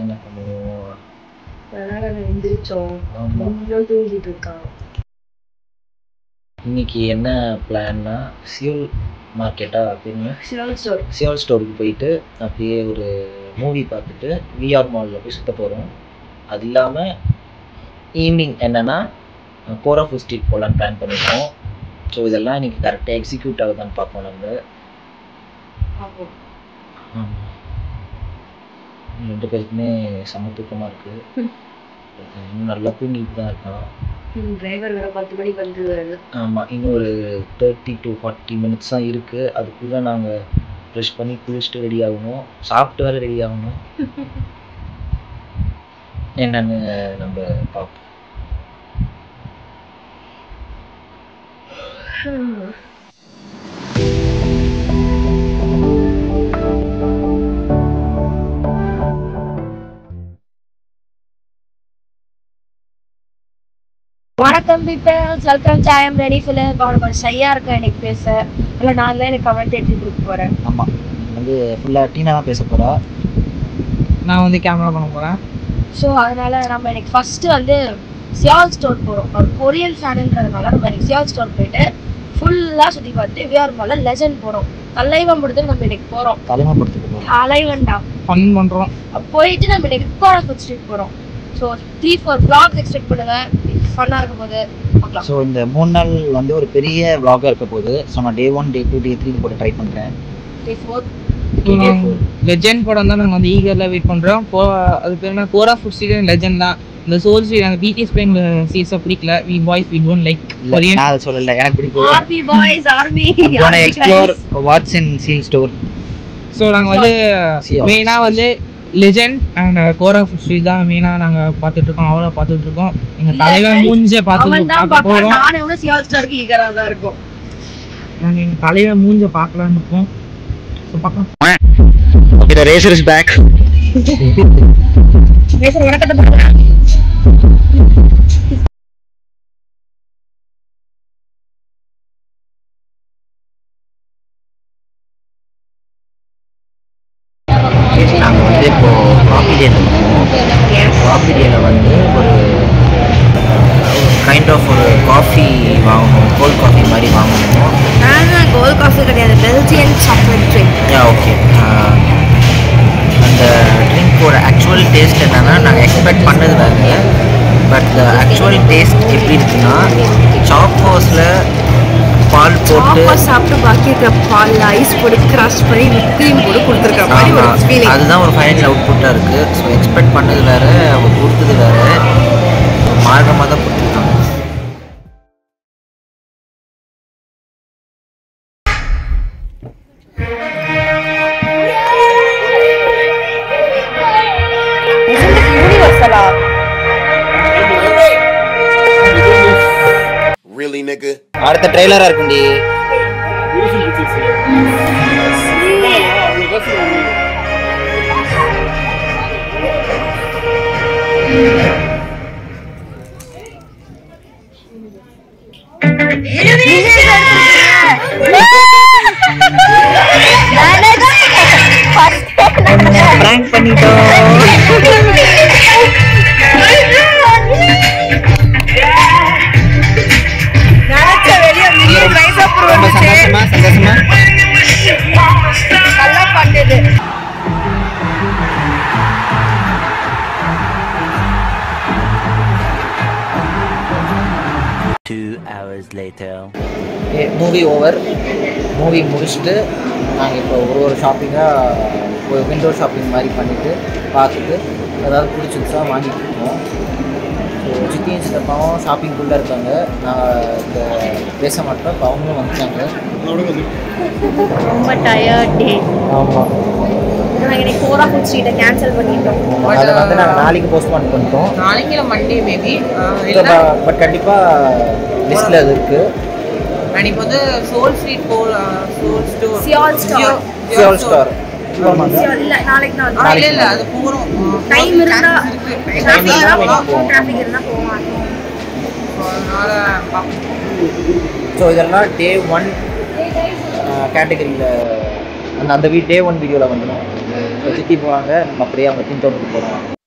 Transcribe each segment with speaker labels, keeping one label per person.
Speaker 1: என்ன பண்ணுவோம்?
Speaker 2: அதனால நான் எந்திரிச்சோம்.
Speaker 1: ஆமா.
Speaker 2: கொஞ்சம் தூங்கிட்டு இருக்கான்.
Speaker 1: இன்னைக்கு என்ன பிளான்னா சியோல் மார்க்கெட்டா அப்படின்னு?
Speaker 2: சிவன் ஸ்டோர்
Speaker 1: சியோல் ஸ்டோருக்கு போயிட்டு அப்படியே ஒரு மூவி பார்த்துட்டு விஆர் மாலில் போய் சுத்த போகிறோம் அது இல்லாமல் ஈவினிங் என்னென்னா கோராஃபு ஸ்ட்ரீட் போகலான்னு பிளான் பண்ணியிருக்கோம் ஸோ இதெல்லாம் இன்னைக்கு கரெக்டாக எக்ஸிக்யூட் ஆகுதான்னு பார்ப்போம் நம்ம.
Speaker 2: ஆகும்
Speaker 1: ஆமா. ரெண்டு பேருக்குமே செம தூக்கமாக இருக்குது இன்னும் நல்லா தூங்கிட்டு தான் இருக்கான்.
Speaker 2: டிரைவர் வேற பத்து மணிக்கு வந்துருவாரு.
Speaker 1: ஆமாம் இன்னும் ஒரு தேர்ட்டி டு ஃபார்ட்டி மினிட்ஸ் தான் இருக்குது அதுக்குள்ளே நாங்கள் ப்ரெஷ் பண்ணி குளிச்சுட்டு ரெடி ஆகணும். சாப்பிட்டு வேறு ரெடி ஆகணும். என்னன்னு நம்ம பார்ப்போம்.
Speaker 2: வணக்கம் peoples welcome to I am ready film அவனுக்கு கொஞ்சம் ஷையா இருக்கேன். எனக்கு பேச. இல்லை நான் தான் எனக்கு கமெண்ட் எடுத்துட்டு போறேன்.
Speaker 1: ஆமாம் வந்து ஃபுல்லாக டீனா தான் பேச போகிறா
Speaker 3: நான் வந்து கேமரா பண்ண போகிறேன்
Speaker 2: ஸோ அதனால நம்ம எனக்கு ஃபர்ஸ்ட் வந்து சியால் ஸ்டோர் போகிறோம் ஒரு கொரியன் ஃபேனுன்றதுனால நம்ம எனக்கு சியால் ஸ்டோர் போயிட்டு ஃபுல்லாக சுற்றி பார்த்து விஆர் மால லெஜண்ட் போகிறோம் தலைவன் முடித்து நம்ம இன்னைக்கு போகிறோம்
Speaker 1: தலைமைப்படுத்திட்டு போகிறோம்
Speaker 2: தலைவன்டா
Speaker 3: ஃபன் பண்ணுறோம்
Speaker 2: போயிட்டு நம்ம இன்னைக்கு கோரஃபுட் ஸ்ட்ரீட் போகிறோம் so three four vlogs expect பண்ணுங்க ஃபன்னாக இருக்கும் போது
Speaker 1: ஸோ இந்த மூணு நாள் வந்து ஒரு பெரிய vlog-ஆ இருக்க போகுது. ஸோ நான் day one day two day three போட்டு ட்ரை பண்ணுறேன்
Speaker 2: ஃபோர்
Speaker 3: லெஜெண்ட் படம் தான் நாங்கள் வந்து ஈகரில் வெயிட் பண்ணுறோம் போ அது பேர் என்ன? கோரா ஃபுட் ஸ்ட்ரீட் லெஜெண்ட் தான். இந்த சோல் ஸ்ட்ரீட் அந்த பிடிஎஸ் பிளேங் சீஸை பிடிக்கல. We boys we don't like
Speaker 1: நான் அதை சொல்லலை. எனக்கு பிடிக்கும்
Speaker 2: army boys army
Speaker 1: explore what's in Seoul store
Speaker 3: so நாங்கள் வந்து மெயினாக வந்து லெஜெண்ட் அண்ட் கோரா ஸ்ட்ரீட் தான் மெயினாக நாங்கள் பார்த்துட்டு இருக்கோம் அவரை பார்த்துட்டு இருக்கோம் எங்கள் தலைவன் மூஞ்ச பார்த்து பார்க்க
Speaker 2: இருக்கும்.
Speaker 3: நாங்கள் எங்கள் தலைவன் மூஞ்ச பார்க்கலான்னு இருக்கோம். ஸோ பார்க்கலாம்.
Speaker 1: Racer is back.
Speaker 2: பேசுற வணக்கத்தை பார்க்கலாம்
Speaker 1: ஆஃப் ஒரு காஃபி வாங்கணும் கோல்ட் காஃபி மாதிரி வாங்கணும்?
Speaker 2: கோல்ட் காஃபி கிடையாது பெல்ஜியன் சாக்லேட் ட்ரிங்க்
Speaker 1: ஓகே அந்த ட்ரிங்க்கோட ஆக்சுவல் டேஸ்ட் என்னன்னா நாங்கள் எக்ஸ்பெக்ட் பண்ணது வேறு பட் ஆக்சுவல் டேஸ்ட் எப்படி இருக்குன்னா சாக்கோஸில் பால் போட்டு
Speaker 2: சாப்பா சாப்பிட்டு பாக்கி இருக்கிற பால் ஐஸ் போட்டு கிராஷ் பண்ணி க்ரீம் போட்டு கொடுத்துருக்க மாதிரி ஒரு
Speaker 1: ஆமா.
Speaker 2: ஃபீலிங்
Speaker 1: அதுதான் ஒரு ஃபைனல் அவுட்புட்டாக இருக்குது ஸோ எக்ஸ்பெக்ட் பண்ணது வேற அவங்க கொடுத்தது வேற. மார்க்கமாக தான் கொடுத்துருக்காங்க.
Speaker 4: Nigga?
Speaker 1: அடுத்த ட்ரெய்லராக இருக்குண்டி ப்ராங்க் பண்ணிட்டோம்.
Speaker 2: நல்லா பண்ணுது
Speaker 1: மூவி ஓவர் மூவி முடிச்சுட்டு நாங்கள் இப்போ ஒரு ஒரு ஷாப்பிங்காக ஒரு விண்டோ ஷாப்பிங் மாதிரி பண்ணிவிட்டு பார்த்துட்டு ஏதாவது பிடிச்சிருச்சா வாங்கிட்டு இருக்கோம் சித்தியும் சித்தப்பாவும் ஷாப்பிங்குள்ளே இருக்காங்க. நான் இப்போ பேச இப்போ அவங்களும் வந்துட்டாங்க.
Speaker 2: ரொம்ப டயர்ட் டே.
Speaker 1: ஆமாம்
Speaker 2: நாங்கள் இன்னைக்கு கோரா ஃபுட் ஸ்ட்ரீட்டை கேன்சல் பண்ணிட்டோம்.
Speaker 1: அதை வந்து நாங்கள் நாளைக்கு போஸ்ட்போன் பண்ணிட்டோம்.
Speaker 3: நாளைக்கு இல்லை. மண்டே மேபி
Speaker 1: பட் கண்டிப்பாக லிஸ்ட்டில் அது இருக்குது
Speaker 3: அன்னைக்கு வந்து சோல் ஸ்ட்ரீட் போல் Seoul store
Speaker 2: Seoul star
Speaker 1: Seoul star so இதெல்லாம் டே ஒன் கேட்டகரியில் அந்த அந்த வீ டே ஒன் வீடியோவில் வந்துடும் சிட்டி போவாங்க நம்ம அப்படியே அவங்க திண்டோட்டுக்கு போகிறோம்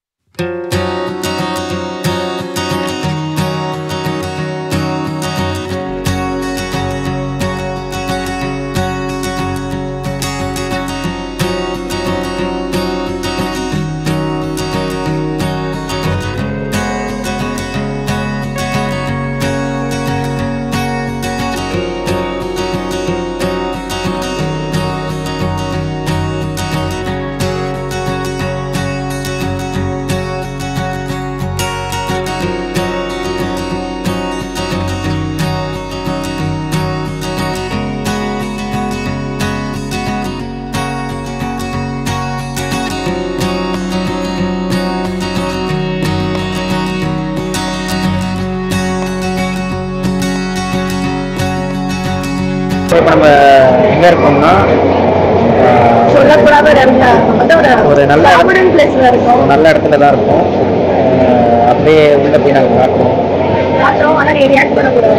Speaker 1: இப்போ நம்ம எங்கே இருக்கோம்னா
Speaker 2: ஒரு
Speaker 1: நல்ல
Speaker 2: இருக்கோம்.
Speaker 1: நல்ல இடத்துல தான் இருக்கோம். அப்படியே உள்ளே போய் நாங்கள் காட்டுறோம்
Speaker 2: மாற்றோம் ஆனா நீ ரியாக்ட் பண்ணக்கூடாது.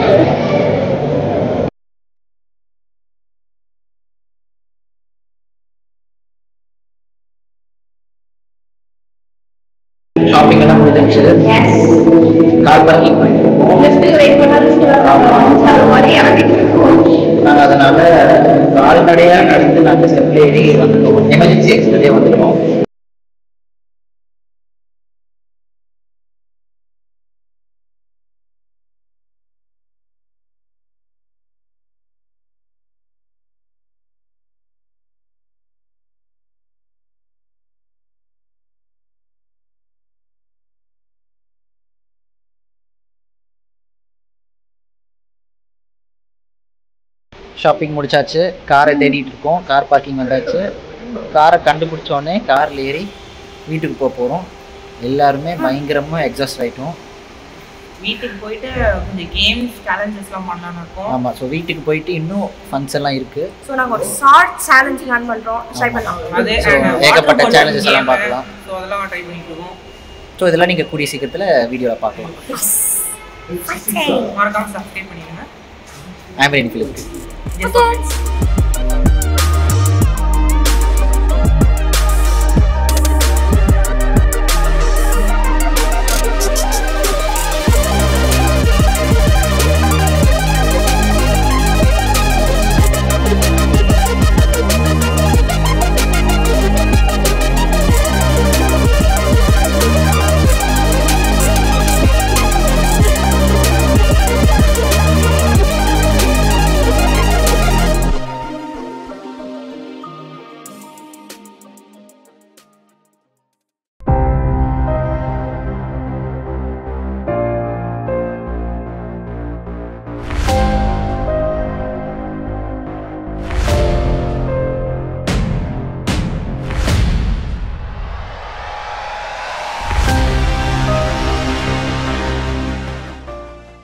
Speaker 1: ஷாப்பிங் எல்லாம் முடிஞ்சிருச்சு. கார் பார்க்கிங் பண்ணிருக்கோம் நாங்கள் அதனால கால்நடையாக நடந்து நாங்கள் செப்பிலே ஏறி வந்துட்டோம் எமர்ஜென்சி எக்ஸ்பிலே வந்துடுவோம் ஷாப்பிங் முடிச்சாச்சு. காரை தேடிட்டு இருக்கோம் கார் பார்க்கிங் வந்தாச்சு. காரை கண்டுபிடிச்ச உடனே காரில் ஏறி வீட்டுக்கு போக போகிறோம் எல்லாருமே பயங்கரமாக எக்ஸாஸ்ட் ஆகிட்டோம்
Speaker 3: வீட்டுக்கு போயிட்டு கொஞ்சம் கேம்ஸ் சேலஞ்சஸ்லாம் பண்ணலாம்னு இருக்கோம்.
Speaker 1: ஆமாம் ஸோ வீட்டுக்கு போயிட்டு இன்னும் ஃபன்ஸ் எல்லாம் இருக்குது
Speaker 2: ஸோ நாங்கள் ஒரு ஷார்ட் சேலஞ்ச் ரன் பண்ணுறோம் ட்ரை பண்ணலாம்.
Speaker 1: ஏகப்பட்ட challenges எல்லாம் பார்க்கலாம்.
Speaker 3: ஸோ அதெல்லாம் ட்ரை பண்ணிட்டு இருக்கோம்.
Speaker 1: ஸோ இதெல்லாம் நீங்கள் கூடிய சீக்கிரத்தில் வீடியோவில் பார்க்கலாம்.
Speaker 3: மறக்காம சப்ஸ்கிரைப் பண்ணிடுங்க
Speaker 1: I'm Rain
Speaker 3: Philip. Yes. Okay.